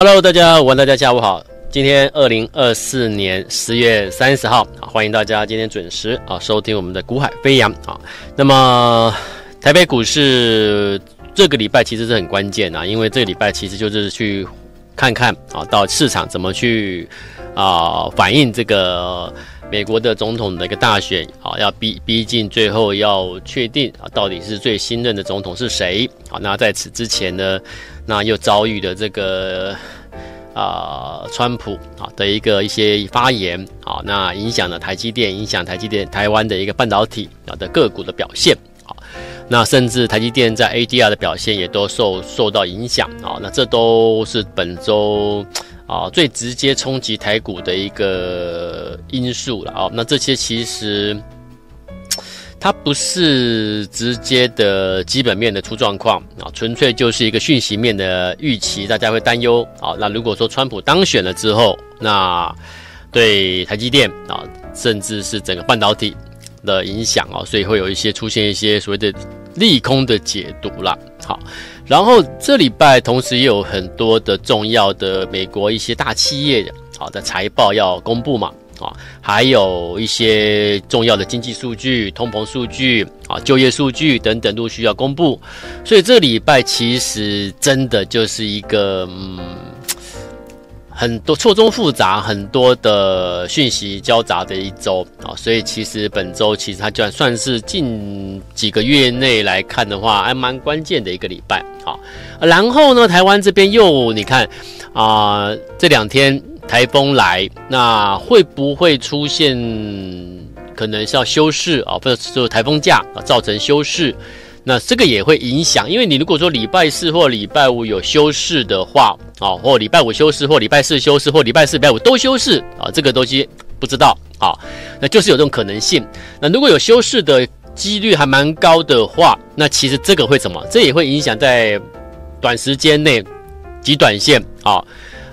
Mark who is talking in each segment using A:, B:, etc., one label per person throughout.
A: Hello，大家午安，大家下午好。今天二零二四年十月三十号，欢迎大家今天准时啊收听我们的股海飞扬啊。那么台北股市这个礼拜其实是很关键啊，因为这个礼拜其实就是去看看啊，到市场怎么去啊反映这个美国的总统的一个大选啊，要逼逼近最后要确定啊，到底是最新任的总统是谁啊？那在此之前呢？那又遭遇了这个啊，川普啊的一个一些发言啊，那影响了台积电，影响台积电台湾的一个半导体啊的个股的表现啊，那甚至台积电在 ADR 的表现也都受受到影响啊，那这都是本周啊最直接冲击台股的一个因素了啊，那这些其实。它不是直接的基本面的出状况啊，纯粹就是一个讯息面的预期，大家会担忧啊。那如果说川普当选了之后，那对台积电啊，甚至是整个半导体的影响哦，所以会有一些出现一些所谓的利空的解读了。好，然后这礼拜同时也有很多的重要的美国一些大企业的好的财报要公布嘛。啊，还有一些重要的经济数据、通膨数据啊、就业数据等等陆续要公布，所以这礼拜其实真的就是一个嗯，很多错综复杂、很多的讯息交杂的一周啊。所以其实本周其实它就算是近几个月内来看的话，还蛮关键的一个礼拜。好，然后呢，台湾这边又你看啊，这两天。台风来，那会不会出现可能是要休市啊，或者是台风假啊，造成休市？那这个也会影响，因为你如果说礼拜四或礼拜五有休市的话，啊，或礼拜五休市，或礼拜四休市，或礼拜四、礼拜五都休市啊，这个东西不知道啊，那就是有这种可能性。那如果有休市的几率还蛮高的话，那其实这个会怎么？这也会影响在短时间内极短线啊。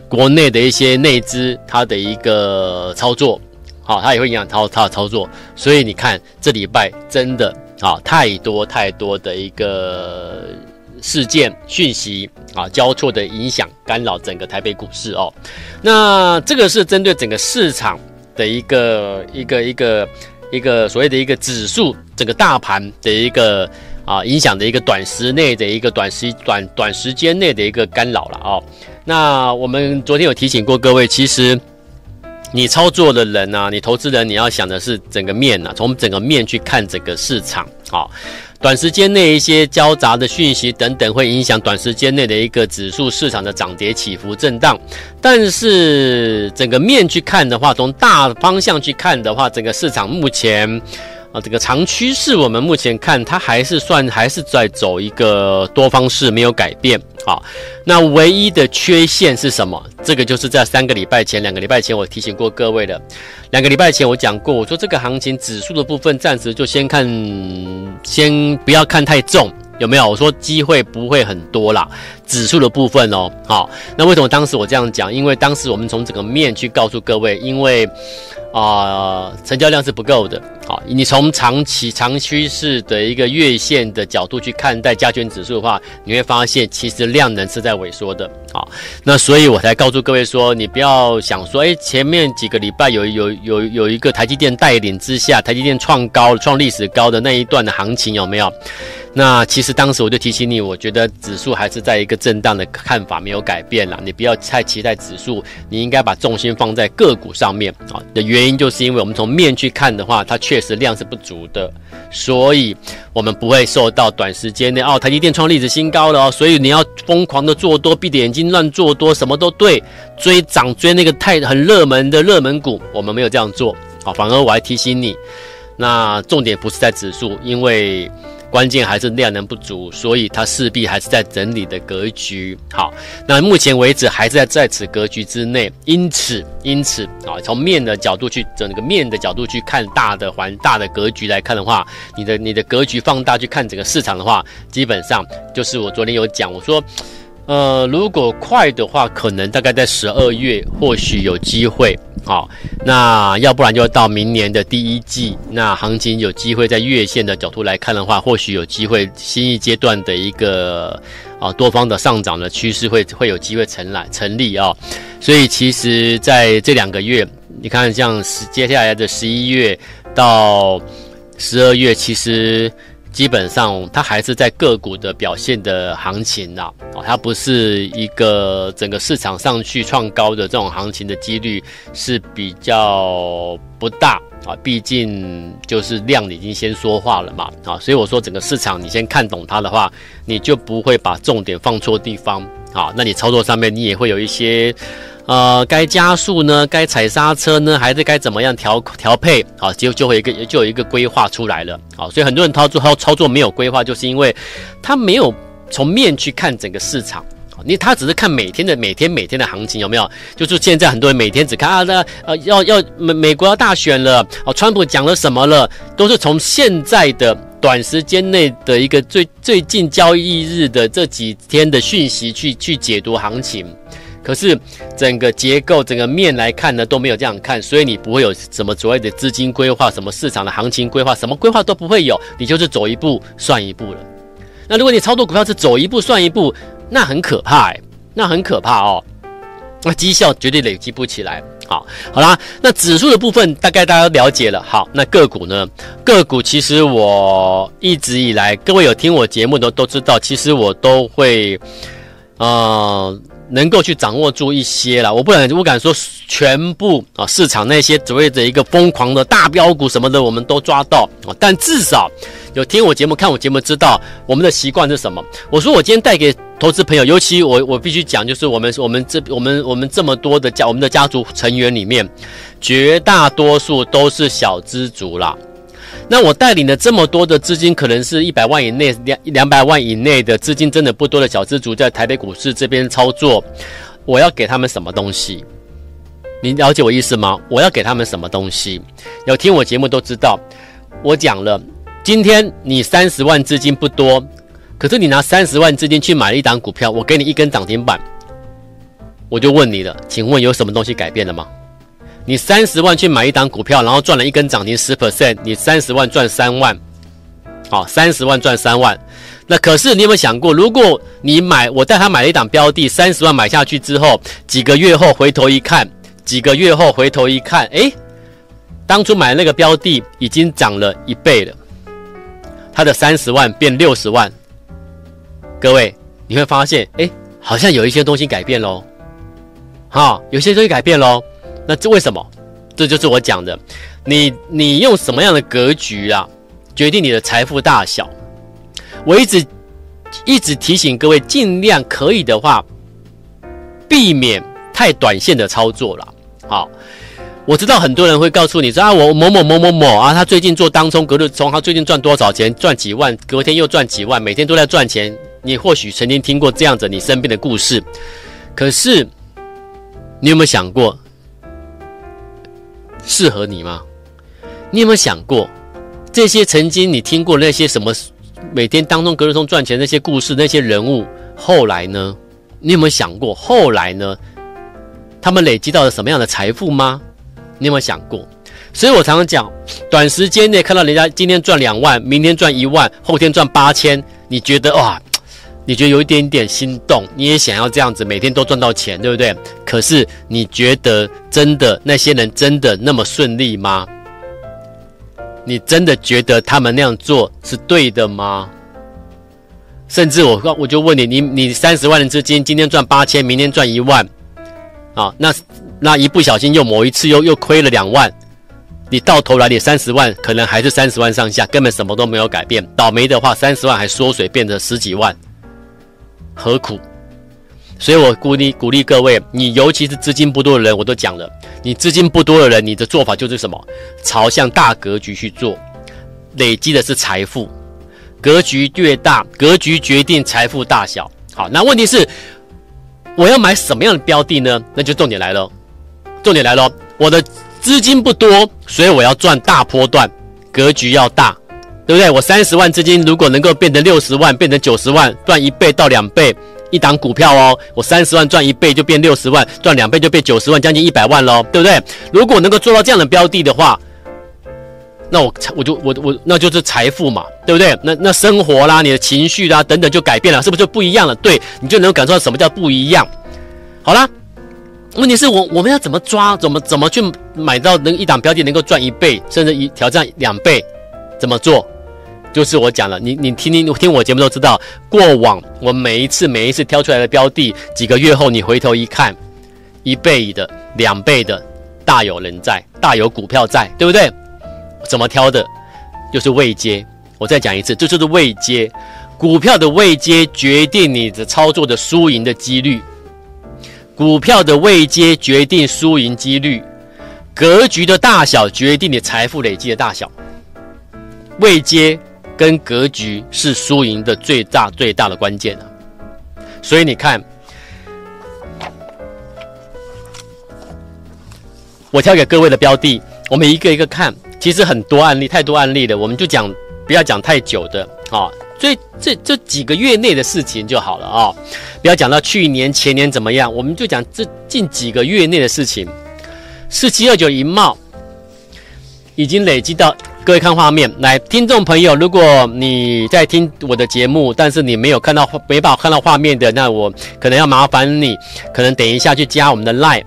A: 国内的一些内资，它的一个操作，好，它也会影响它它的操作。所以你看，这礼拜真的啊，太多太多的一个事件讯息啊，交错的影响，干扰整个台北股市哦。那这个是针对整个市场的一个一个一个一个所谓的一个指数，整个大盘的一个啊影响的一个短时内的一个短时短短时间内的一个干扰了哦。那我们昨天有提醒过各位，其实你操作的人呐，你投资人，你要想的是整个面呐，从整个面去看整个市场。好，短时间内一些交杂的讯息等等，会影响短时间内的一个指数市场的涨跌起伏震荡。但是整个面去看的话，从大方向去看的话，整个市场目前。啊，这个长趋势我们目前看它还是算还是在走一个多方式，没有改变啊。那唯一的缺陷是什么？这个就是在三个礼拜前、两个礼拜前我提醒过各位的。两个礼拜前我讲过，我说这个行情指数的部分暂时就先看，先不要看太重，有没有？我说机会不会很多啦，指数的部分哦。好，那为什么当时我这样讲？因为当时我们从整个面去告诉各位，因为。啊，成交量是不够的。好，你从长期长趋势的一个月线的角度去看待加权指数的话，你会发现其实量能是在萎缩的。好，那所以我才告诉各位说，你不要想说，哎，前面几个礼拜有有有有一个台积电带领之下，台积电创高、创历史高的那一段的行情有没有？那其实当时我就提醒你，我觉得指数还是在一个震荡的看法没有改变啦，你不要太期待指数，你应该把重心放在个股上面啊。的原因就是因为我们从面去看的话，它确实量是不足的，所以我们不会受到短时间内哦，台积电创历史新高了哦，所以你要疯狂的做多，闭着眼睛乱做多，什么都对，追涨追那个太很热门的热门股，我们没有这样做啊，反而我还提醒你，那重点不是在指数，因为。关键还是量能不足，所以它势必还是在整理的格局。好，那目前为止还是在在此格局之内，因此，因此啊，从面的角度去整个面的角度去看大的环大的格局来看的话，你的你的格局放大去看整个市场的话，基本上就是我昨天有讲，我说。呃，如果快的话，可能大概在十二月，或许有机会。好，那要不然就到明年的第一季，那行情有机会在月线的角度来看的话，或许有机会新一阶段的一个啊多方的上涨的趋势会会有机会成来成立啊。所以其实在这两个月，你看像十接下来的十一月到十二月，其实。基本上，它还是在个股的表现的行情呐，哦，它不是一个整个市场上去创高的这种行情的几率是比较不大啊，毕竟就是量已经先说话了嘛，啊，所以我说整个市场你先看懂它的话，你就不会把重点放错地方啊，那你操作上面你也会有一些。呃，该加速呢？该踩刹车呢？还是该怎么样调调配？好，就就会一个就有一个规划出来了。好，所以很多人操作操操作没有规划，就是因为他没有从面去看整个市场。你他只是看每天的每天每天的行情有没有？就是现在很多人每天只看啊，那呃要要美美国要大选了，哦，川普讲了什么了？都是从现在的短时间内的一个最最近交易日的这几天的讯息去去解读行情。可是整个结构、整个面来看呢，都没有这样看，所以你不会有什么所谓的资金规划、什么市场的行情规划，什么规划都不会有，你就是走一步算一步了。那如果你操作股票是走一步算一步，那很可怕哎，那很可怕哦，那绩效绝对累积不起来。好，好啦，那指数的部分大概大家都了解了。好，那个股呢？个股其实我一直以来，各位有听我节目的都知道，其实我都会，呃。能够去掌握住一些了，我不敢，我敢说全部啊，市场那些所谓的一个疯狂的大标股什么的，我们都抓到啊。但至少有听我节目、看我节目，知道我们的习惯是什么。我说我今天带给投资朋友，尤其我我必须讲，就是我们我们这我们我们这么多的家，我们的家族成员里面，绝大多数都是小资族啦。那我带领的这么多的资金，可能是一百万以内、两两百万以内的资金，真的不多的小资族，在台北股市这边操作，我要给他们什么东西？你了解我意思吗？我要给他们什么东西？有听我节目都知道，我讲了，今天你三十万资金不多，可是你拿三十万资金去买了一档股票，我给你一根涨停板，我就问你了，请问有什么东西改变了吗？你三十万去买一档股票，然后赚了一根涨停十 percent，你三十万赚三万，好，三十万赚三万。那可是你有没有想过，如果你买我带他买了一档标的，三十万买下去之后，几个月后回头一看，几个月后回头一看，哎，当初买的那个标的已经涨了一倍了，他的三十万变六十万。各位你会发现，哎，好像有一些东西改变喽，哈，有些东西改变喽。那这为什么？这就是我讲的，你你用什么样的格局啊，决定你的财富大小。我一直一直提醒各位，尽量可以的话，避免太短线的操作了。好，我知道很多人会告诉你说啊，我某某某某某啊，他最近做当冲隔日冲，他最近赚多少钱？赚几万，隔天又赚几万，每天都在赚钱。你或许曾经听过这样子你身边的故事，可是你有没有想过？适合你吗？你有没有想过，这些曾经你听过那些什么每天当中隔日通赚钱那些故事那些人物，后来呢？你有没有想过后来呢？他们累积到了什么样的财富吗？你有没有想过？所以我常常讲，短时间内看到人家今天赚两万，明天赚一万，后天赚八千，你觉得哇？你觉得有一点点心动，你也想要这样子每天都赚到钱，对不对？可是你觉得真的那些人真的那么顺利吗？你真的觉得他们那样做是对的吗？甚至我我就问你，你你三十万的资金今天赚八千，明天赚一万，啊，那那一不小心又某一次又又亏了两万，你到头来你三十万可能还是三十万上下，根本什么都没有改变。倒霉的话，三十万还缩水变成十几万。何苦？所以我鼓励鼓励各位，你尤其是资金不多的人，我都讲了，你资金不多的人，你的做法就是什么？朝向大格局去做，累积的是财富。格局越大，格局决定财富大小。好，那问题是，我要买什么样的标的呢？那就重点来了，重点来了，我的资金不多，所以我要赚大波段，格局要大。对不对？我三十万资金如果能够变成六十万，变成九十万，赚一倍到两倍一档股票哦。我三十万赚一倍就变六十万，赚两倍就变九十万，将近一百万喽，对不对？如果能够做到这样的标的的话，那我我就我我那就是财富嘛，对不对？那那生活啦，你的情绪啦等等就改变了，是不是就不一样了？对，你就能感受到什么叫不一样。好啦，问题是我我们要怎么抓？怎么怎么去买到能一档标的能够赚一倍，甚至一挑战两倍？怎么做？就是我讲了，你你听听听我节目都知道，过往我每一次每一次挑出来的标的，几个月后你回头一看，一倍的、两倍的，大有人在，大有股票在，对不对？怎么挑的？就是位阶。我再讲一次，这就是位阶。股票的位阶决定你的操作的输赢的几率。股票的位阶决定输赢几率，格局的大小决定你财富累积的大小。位阶跟格局是输赢的最大最大的关键啊所以你看，我挑给各位的标的，我们一个一个看。其实很多案例，太多案例了，我们就讲不要讲太久的啊，所以这这几个月内的事情就好了啊，不要讲到去年前年怎么样，我们就讲这近几个月内的事情。四七二九银茂已经累积到，各位看画面来，听众朋友，如果你在听我的节目，但是你没有看到没办法看到画面的，那我可能要麻烦你，可能等一下去加我们的 line。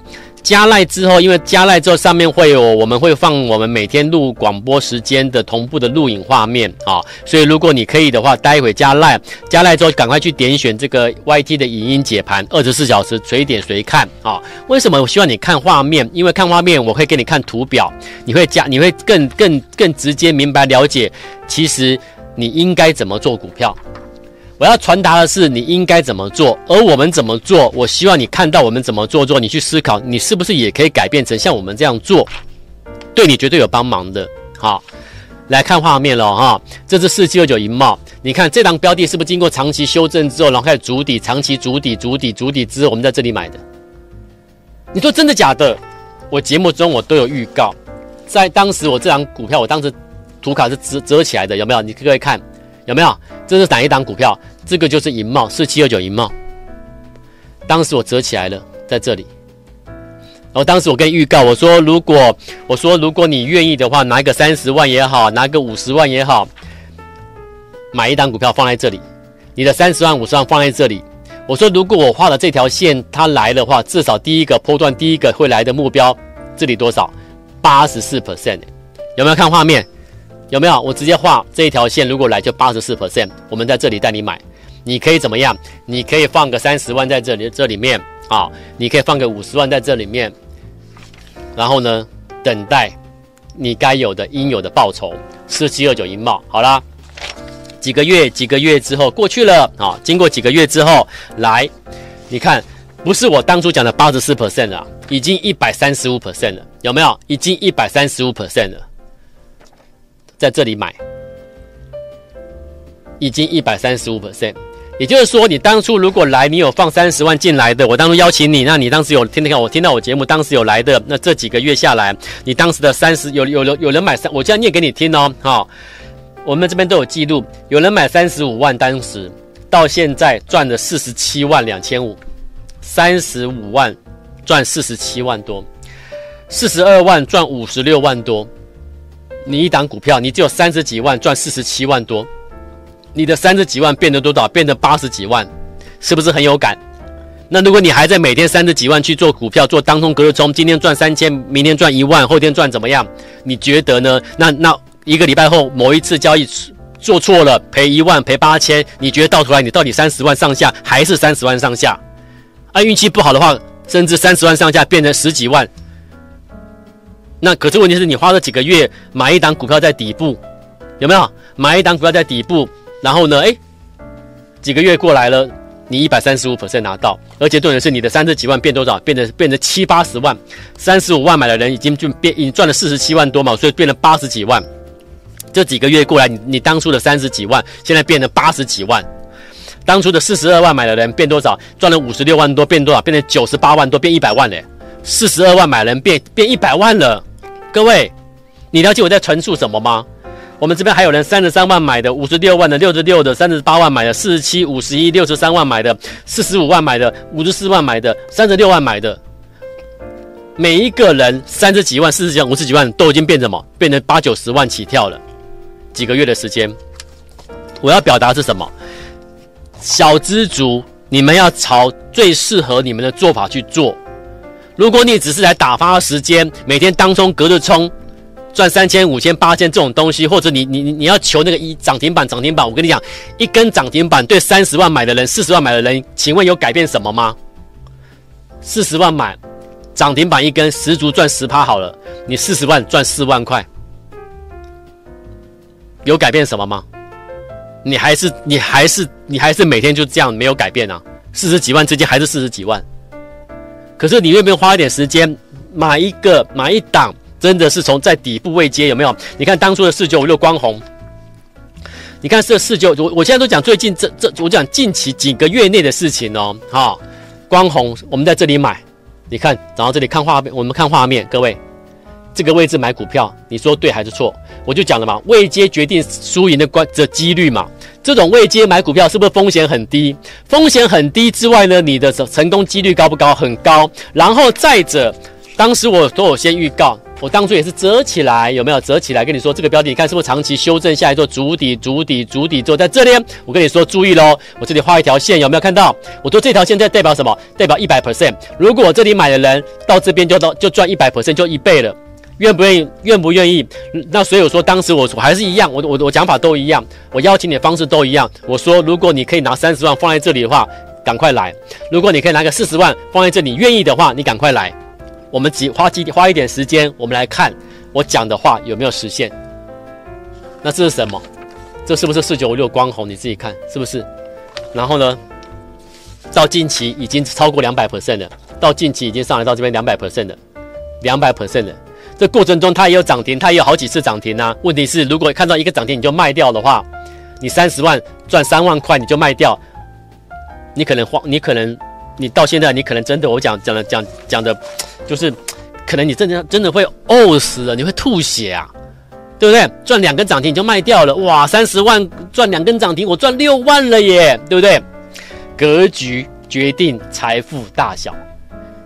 A: 加赖之后，因为加赖之后上面会有，我们会放我们每天录广播时间的同步的录影画面啊，所以如果你可以的话，待会加赖，加赖之后赶快去点选这个 YT 的影音解盘，二十四小时随点随看啊。为什么我希望你看画面？因为看画面我会给你看图表，你会加，你会更更更直接明白了解，其实你应该怎么做股票。我要传达的是你应该怎么做，而我们怎么做？我希望你看到我们怎么做做，你去思考，你是不是也可以改变成像我们这样做，对你绝对有帮忙的。好，来看画面了哈，这是四七二九银帽，你看这档标的是不是经过长期修正之后，然后开始筑底，长期筑底、筑底、筑底之后，我们在这里买的？你说真的假的？我节目中我都有预告，在当时我这档股票，我当时图卡是折折起来的，有没有？你各位看。有没有？这是哪一档股票？这个就是银茂四七二九银茂。当时我折起来了，在这里。然后当时我跟预告我说，如果我说如果你愿意的话，拿一个三十万也好，拿个五十万也好，买一档股票放在这里。你的三十万、五十万放在这里。我说，如果我画了这条线，它来的话，至少第一个波段第一个会来的目标，这里多少？八十四 percent。有没有看画面？有没有？我直接画这一条线，如果来就八十四 percent，我们在这里带你买，你可以怎么样？你可以放个三十万在这里这里面啊，你可以放个五十万在这里面，然后呢，等待你该有的应有的报酬。四七二九银茂，好啦，几个月几个月之后过去了啊，经过几个月之后来，你看，不是我当初讲的八十四 percent 了，已经一百三十五 percent 了，有没有？已经一百三十五 percent 了。在这里买，已经一百三十五 percent，也就是说，你当初如果来，你有放三十万进来的，我当初邀请你，那你当时有听听看，我听到我节目，当时有来的，那这几个月下来，你当时的三十有有人有人买三，我这样念给你听哦，好，我们这边都有记录，有人买三十五万，当时到现在赚了四十七万两千五，三十五万赚四十七万多，四十二万赚五十六万多。你一档股票，你只有三十几万赚四十七万多，你的三十几万变得多少？变得八十几万，是不是很有感？那如果你还在每天三十几万去做股票，做当冲隔日冲，今天赚三千，明天赚一万，后天赚怎么样？你觉得呢？那那一个礼拜后某一次交易做错了，赔一万，赔八千，你觉得到头来你到底三十万上下还是三十万上下？啊，运气不好的话，甚至三十万上下变成十几万。那可是问题是你花了几个月买一档股票在底部，有没有买一档股票在底部？然后呢，哎，几个月过来了，你一百三十五 percent 拿到，而且重点是你的三十几万变多少？变成变成七八十万，三十五万买的人已经就变已经赚了四十七万多嘛，所以变了八十几万。这几个月过来，你你当初的三十几万，现在变成八十几万。当初的四十二万买的人变多少？赚了五十六万多，变多少？变成九十八万多，变一百万嘞。四十二万买人变变一百万了。各位，你了解我在陈述什么吗？我们这边还有人三十三万买的，五十六万的，六十六的，三十八万买的，四十七、五十一、六十三万买的，四十五万买的，五十四万买的，三十六万买的。每一个人三十几万、四十几万、五十几万都已经变什么？变成八九十万起跳了，几个月的时间。我要表达是什么？小知足，你们要朝最适合你们的做法去做。如果你只是来打发时间，每天当中隔着冲赚三千、五千、八千这种东西，或者你你你你要求那个一涨停板涨停板，我跟你讲，一根涨停板对三十万买的人、四十万买的人，请问有改变什么吗？四十万买涨停板一根，十足赚十趴好了，你四十万赚四万块，有改变什么吗？你还是你还是你还是每天就这样没有改变啊？四十几万之间还是四十几万，可是你愿不愿花一点时间买一个买一档？真的是从在底部位接有没有？你看当初的四九五六光红，你看这四九我我现在都讲最近这这我讲近期几个月内的事情哦，哈，光红我们在这里买，你看，然后这里看画面，我们看画面，各位。这个位置买股票，你说对还是错？我就讲了嘛，未接决定输赢的关的几率嘛。这种未接买股票是不是风险很低？风险很低之外呢，你的成成功几率高不高？很高。然后再者，当时我都有先预告，我当初也是折起来，有没有折起来？跟你说这个标的，你看是不是长期修正下来做主底、主底、主底做在这里？我跟你说注意喽，我这里画一条线，有没有看到？我说这条线在代表什么？代表一百 percent。如果我这里买的人到这边就到就赚一百 percent，就一倍了。愿不愿意？愿不愿意？那所以我说，当时我我还是一样，我我我讲法都一样，我邀请你的方式都一样。我说，如果你可以拿三十万放在这里的话，赶快来；如果你可以拿个四十万放在这里，愿意的话，你赶快来。我们几花几花一点时间，我们来看我讲的话有没有实现。那这是什么？这是不是四九五六光红？你自己看是不是？然后呢，到近期已经超过两百 percent 了，到近期已经上来到这边两百 percent 的，两百 percent 的。这过程中，它也有涨停，它也有好几次涨停啊。问题是，如果看到一个涨停你就卖掉的话，你三十万赚三万块你就卖掉，你可能慌，你可能你到现在你可能真的，我讲讲的讲讲的，就是可能你真的真的会呕死了，你会吐血啊，对不对？赚两根涨停你就卖掉了，哇，三十万赚两根涨停，我赚六万了耶，对不对？格局决定财富大小。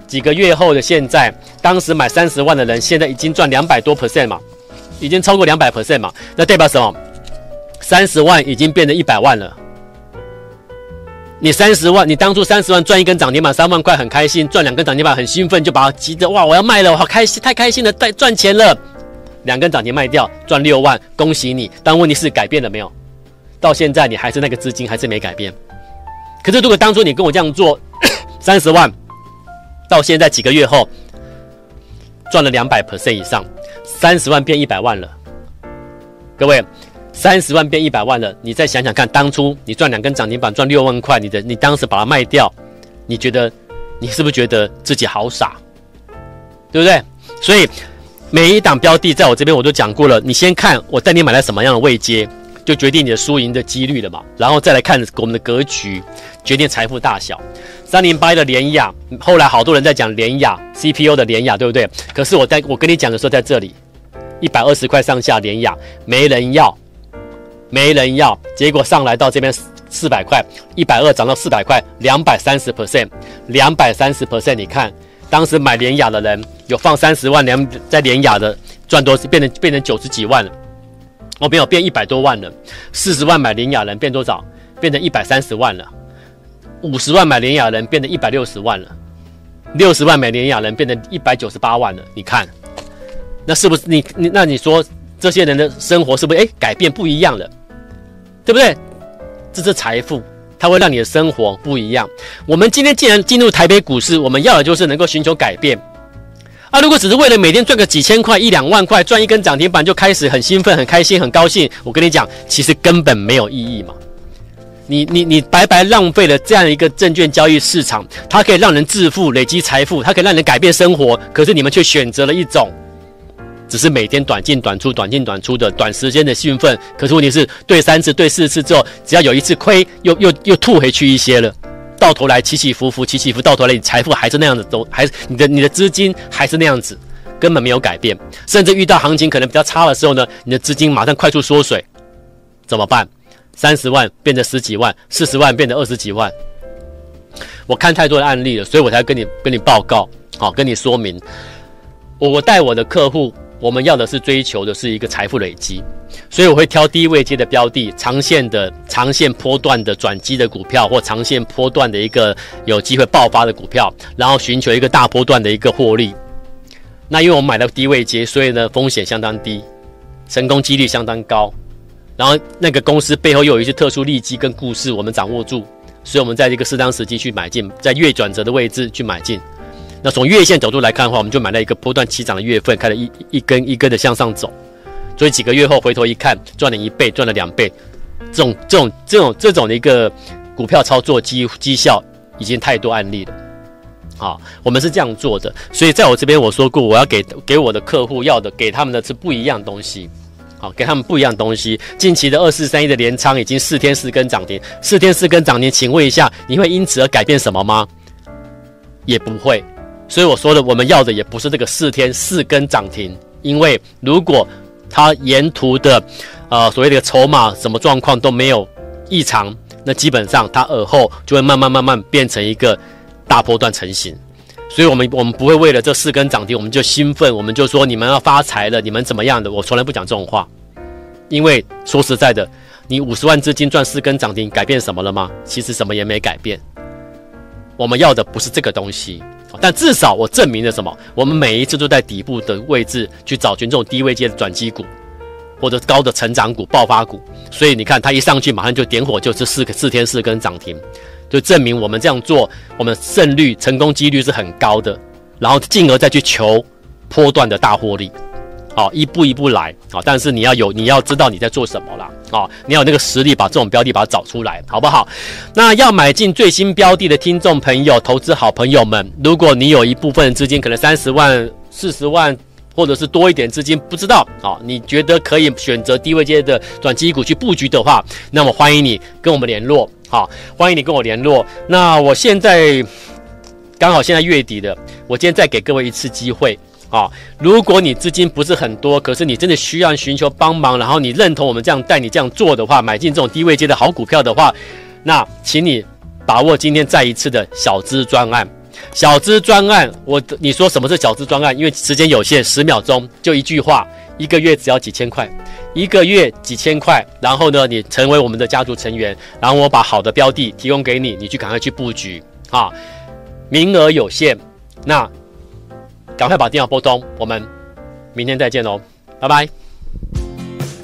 A: 几个月后的现在，当时买三十万的人，现在已经赚两百多 percent 嘛，已经超过两百 percent 嘛，那代表什么？三十万已经变成一百万了。你三十万，你当初三十万赚一根涨停板三万块很开心，赚两根涨停板很兴奋，就把它急着哇，我要卖了，我好开心，太开心了，赚赚钱了。两根涨停卖掉赚六万，恭喜你。但问题是改变了没有？到现在你还是那个资金，还是没改变。可是如果当初你跟我这样做，三十万。到现在几个月后，赚了两百 percent 以上，三十万变一百万了。各位，三十万变一百万了，你再想想看，当初你赚两根涨停板赚六万块，你的你当时把它卖掉，你觉得你是不是觉得自己好傻？对不对？所以每一档标的在我这边我都讲过了，你先看我带你买了什么样的位阶，就决定你的输赢的几率了嘛。然后再来看我们的格局，决定财富大小。三零八的联雅，后来好多人在讲联雅 CPU 的联雅，对不对？可是我在我跟你讲的时候，在这里一百二十块上下联雅没人要，没人要，结果上来到这边四百块，一百二涨到四百块，两百三十 percent，两百三十 percent。你看当时买联雅的人有放三十万两在联雅的赚多，变成变成九十几万了，哦没有变一百多万了，四十万买联雅人变多少？变成一百三十万了。五十万买连雅人变得一百六十万了，六十万买连雅人变得一百九十八万了。你看，那是不是你你那你说这些人的生活是不是哎改变不一样了？对不对？这是财富，它会让你的生活不一样。我们今天既然进入台北股市，我们要的就是能够寻求改变。啊，如果只是为了每天赚个几千块、一两万块，赚一根涨停板就开始很兴奋、很开心、很高兴，我跟你讲，其实根本没有意义嘛。你你你白白浪费了这样一个证券交易市场，它可以让人致富、累积财富，它可以让人改变生活。可是你们却选择了一种，只是每天短进短出、短进短出的短时间的兴奋。可是问题是，对三次、对四次之后，只要有一次亏，又又又吐回去一些了。到头来起起伏伏，起起伏，到头来你财富还是那样子，都还是你的你的资金还是那样子，根本没有改变。甚至遇到行情可能比较差的时候呢，你的资金马上快速缩水，怎么办？三十万变成十几万，四十万变成二十几万。我看太多的案例了，所以我才跟你跟你报告，好跟你说明。我我带我的客户，我们要的是追求的是一个财富累积，所以我会挑低位阶的标的，长线的、长线波段的转机的股票，或长线波段的一个有机会爆发的股票，然后寻求一个大波段的一个获利。那因为我们买到低位阶，所以呢风险相当低，成功几率相当高。然后那个公司背后又有一些特殊利基跟故事，我们掌握住，所以我们在这个适当时机去买进，在月转折的位置去买进。那从月线角度来看的话，我们就买了一个波段起涨的月份，开始一一根一根的向上走。所以几个月后回头一看，赚了一倍，赚了两倍。这种这种这种这种的一个股票操作绩绩效，已经太多案例了。好，我们是这样做的。所以在我这边我说过，我要给给我的客户要的，给他们的是不一样东西。好，给他们不一样的东西。近期的二四三一的连仓已经四天四根涨停，四天四根涨停，请问一下，你会因此而改变什么吗？也不会。所以我说的，我们要的也不是这个四天四根涨停，因为如果它沿途的，呃，所谓的筹码什么状况都没有异常，那基本上它耳后就会慢慢慢慢变成一个大波段成型。所以，我们我们不会为了这四根涨停，我们就兴奋，我们就说你们要发财了，你们怎么样的？我从来不讲这种话，因为说实在的，你五十万资金赚四根涨停，改变什么了吗？其实什么也没改变。我们要的不是这个东西，但至少我证明了什么？我们每一次都在底部的位置去找寻这种低位阶的转机股，或者高的成长股、爆发股。所以你看，它一上去，马上就点火，就是四个四天四根涨停。就证明我们这样做，我们胜率、成功几率是很高的，然后进而再去求波段的大获利，好，一步一步来，好，但是你要有，你要知道你在做什么啦，啊，你要有那个实力把这种标的把它找出来，好不好？那要买进最新标的的听众朋友、投资好朋友们，如果你有一部分资金，可能三十万、四十万。或者是多一点资金，不知道啊？你觉得可以选择低位阶的转基股去布局的话，那么欢迎你跟我们联络，好，欢迎你跟我联络。那我现在刚好现在月底的，我今天再给各位一次机会啊！如果你资金不是很多，可是你真的需要寻求帮忙，然后你认同我们这样带你这样做的话，买进这种低位阶的好股票的话，那请你把握今天再一次的小资专案。小资专案，我你说什么是小资专案？因为时间有限，十秒钟就一句话，一个月只要几千块，一个月几千块，然后呢，你成为我们的家族成员，然后我把好的标的提供给你，你去赶快去布局啊，名额有限，那赶快把电话拨通，我们明天再见喽，拜拜。